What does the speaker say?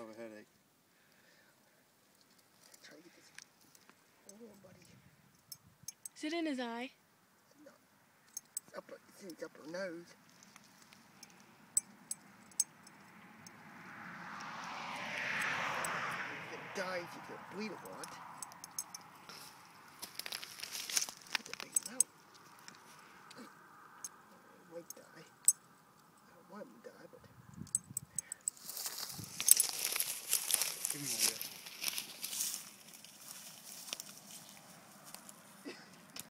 of a headache. Try to get this. Buddy. Is it in his eye? No. It's it's in his upper nose. If it dies, you bleed a lot. That's a big. It might die. tout le monde.